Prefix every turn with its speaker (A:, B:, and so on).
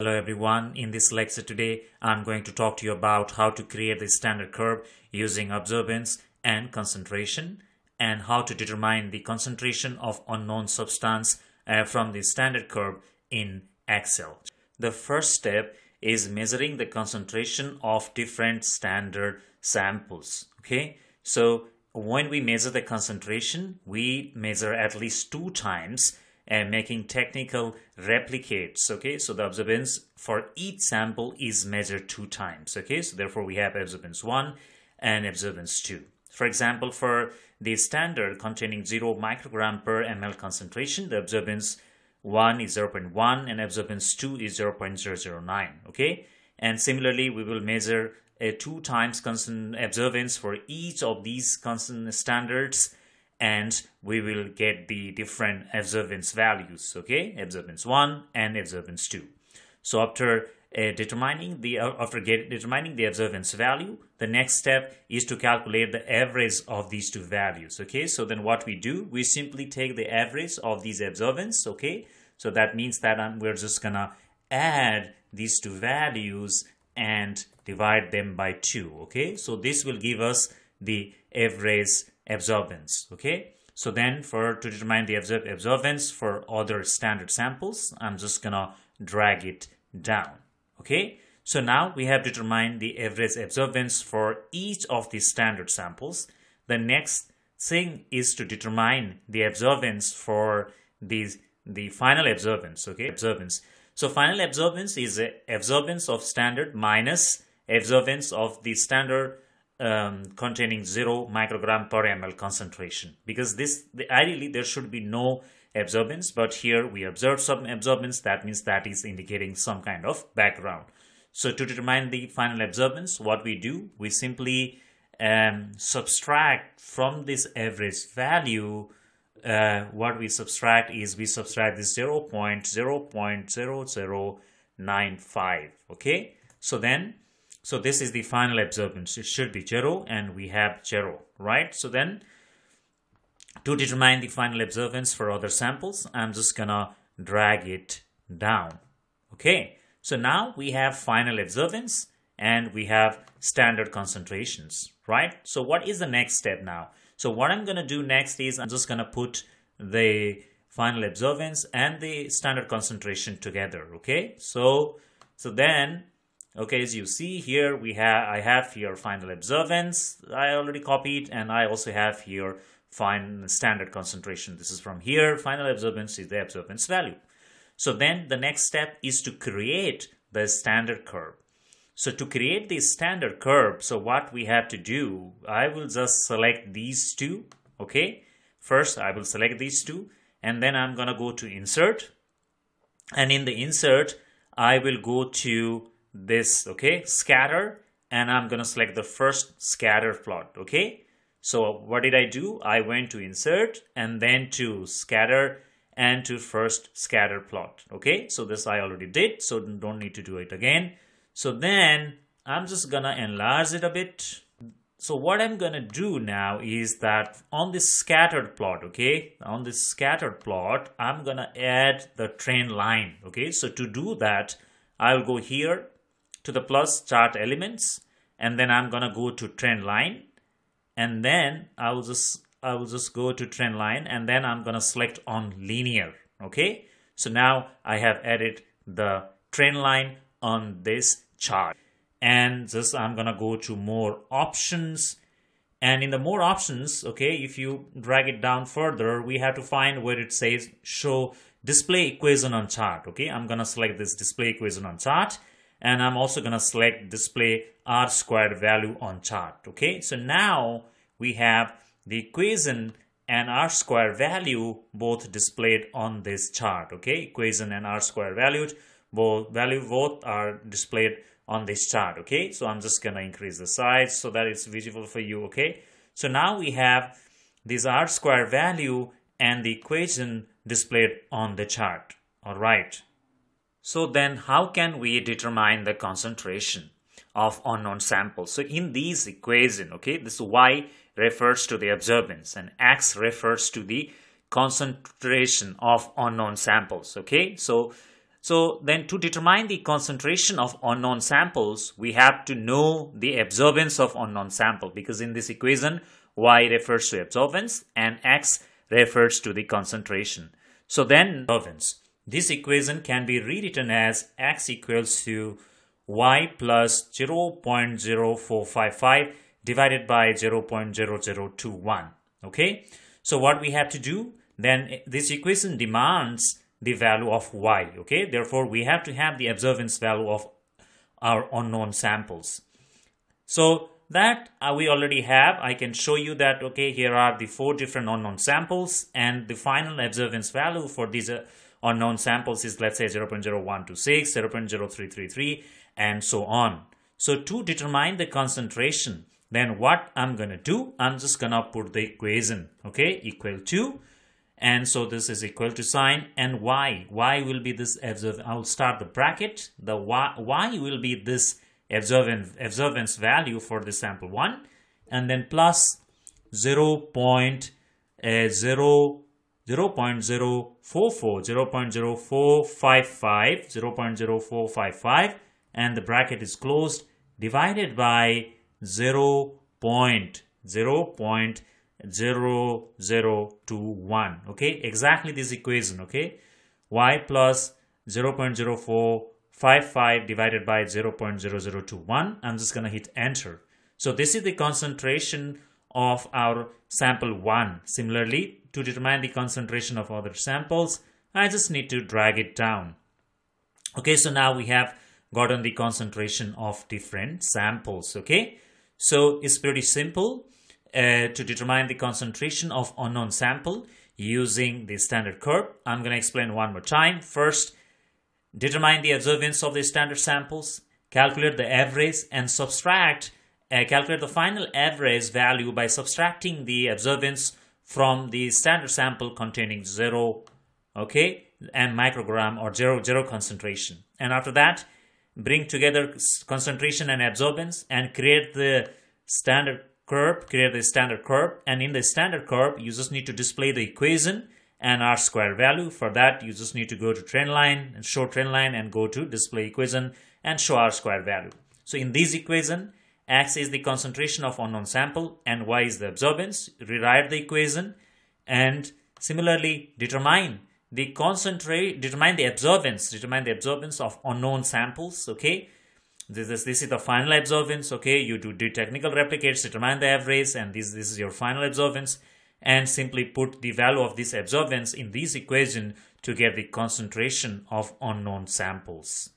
A: Hello everyone, in this lecture today I'm going to talk to you about how to create the standard curve using absorbance and concentration and how to determine the concentration of unknown substance uh, from the standard curve in Excel. The first step is measuring the concentration of different standard samples. Okay, so when we measure the concentration, we measure at least two times and making technical replicates okay? So the absorbance for each sample is measured two times okay? So therefore we have absorbance 1 and absorbance 2 for example for the standard containing 0 microgram per ml concentration the absorbance 1 is 0.1 and absorbance 2 is 0.009 okay? And similarly we will measure a two times constant absorbance for each of these constant standards and we will get the different absorbance values okay? Absorbance 1 and absorbance 2 so after uh, determining the uh, after get, determining the absorbance value the next step is to calculate the average of these two values okay? So then what we do we simply take the average of these absorbance okay? So that means that um, we're just gonna add these two values and divide them by 2 okay? So this will give us the average absorbance okay? So then for to determine the absor absorbance for other standard samples i'm just gonna drag it down okay? So now we have determined the average absorbance for each of these standard samples. The next thing is to determine the absorbance for these the final absorbance okay? Absorbance. So final absorbance is absorbance of standard minus absorbance of the standard um, containing 0 microgram per ml concentration. Because this the, ideally there should be no absorbance but here we observe some absorbance. That means that is indicating some kind of background. So to determine the final absorbance what we do we simply um, subtract from this average value uh, what we subtract is we subtract this 0 0.0.0095 okay? So then so this is the final absorbance. It should be 0 and we have 0, right? So then to determine the final absorbance for other samples, I'm just gonna drag it down. Okay, so now we have final absorbance and we have standard concentrations, right? So what is the next step now? So what I'm gonna do next is I'm just gonna put the final absorbance and the standard concentration together, okay? So, so then Okay, as you see here, we have I have here final absorbance I already copied, and I also have here fine standard concentration. This is from here. Final absorbance is the absorbance value. So then the next step is to create the standard curve. So to create the standard curve, so what we have to do, I will just select these two, okay? First, I will select these two, and then I'm gonna go to insert. And in the insert, I will go to this, okay, scatter, and I'm gonna select the first scatter plot, okay? So what did I do? I went to insert and then to scatter and to first scatter plot, okay? So this I already did, so don't need to do it again. So then I'm just gonna enlarge it a bit. So what I'm gonna do now is that on this scattered plot, okay, on this scattered plot, I'm gonna add the trend line, okay? So to do that, I'll go here to the plus chart elements and then I'm gonna go to trend line and then I will just I will just go to trend line and then I'm gonna select on linear okay? So now I have added the trend line on this chart and just I'm gonna go to more options and in the more options okay if you drag it down further we have to find where it says show display equation on chart okay? I'm gonna select this display equation on chart and I'm also going to select display r squared value on chart. Okay, so now we have the equation and r square value both displayed on this chart. Okay, equation and r square value both value both are displayed on this chart. Okay, so I'm just going to increase the size so that it's visible for you. Okay, so now we have this r square value and the equation displayed on the chart. All right. So then how can we determine the concentration of unknown samples? So in these equation, okay, this Y refers to the absorbance and X refers to the concentration of unknown samples, okay? So So then to determine the concentration of unknown samples, we have to know the absorbance of unknown sample because in this equation, y refers to absorbance and x refers to the concentration. So then absorbance. This equation can be rewritten as x equals to y plus 0.0455 divided by 0.0021. Okay, so what we have to do then this equation demands the value of y. Okay, therefore we have to have the absorbance value of our unknown samples. So that uh, we already have. I can show you that, okay, here are the four different unknown samples and the final absorbance value for these uh, unknown samples is let's say 0.0126, 0.0333 and so on. So to determine the concentration, then what I'm to do, I'm just to put the equation, okay, equal to and so this is equal to sign and y y will be this i'll start the bracket the y, y will be this absorbance absorbance value for the sample 1 and then plus 0, uh, point, uh, 0 0 0.044 0 0.0455 0 0.0455 and the bracket is closed divided by 0 0.0 0, 0, 2, 1. Okay, exactly this equation. Okay, y plus 0 0.0455 divided by 0 0.0021. I'm just to hit enter. So this is the concentration of our sample 1. Similarly, to determine the concentration of other samples, I just need to drag it down. Okay, so now we have gotten the concentration of different samples. Okay, so it's pretty simple uh, to determine the concentration of unknown sample using the standard curve. I'm going to explain one more time. First, determine the absorbance of the standard samples, calculate the average and subtract, uh, calculate the final average value by subtracting the absorbance from the standard sample containing zero, okay, and microgram or zero, zero concentration. And after that, bring together concentration and absorbance and create the standard curve, create the standard curve, and in the standard curve, you just need to display the equation and r square value. For that, you just need to go to trend line and show trend line and go to display equation and show r square value. So in this equation, x is the concentration of unknown sample and y is the absorbance. Rewrite the equation and similarly determine the concentrate, determine the absorbance, determine the absorbance of unknown samples, okay? this is this is the final absorbance okay you do, do technical replicates determine the average and this this is your final absorbance and simply put the value of this absorbance in this equation to get the concentration of unknown samples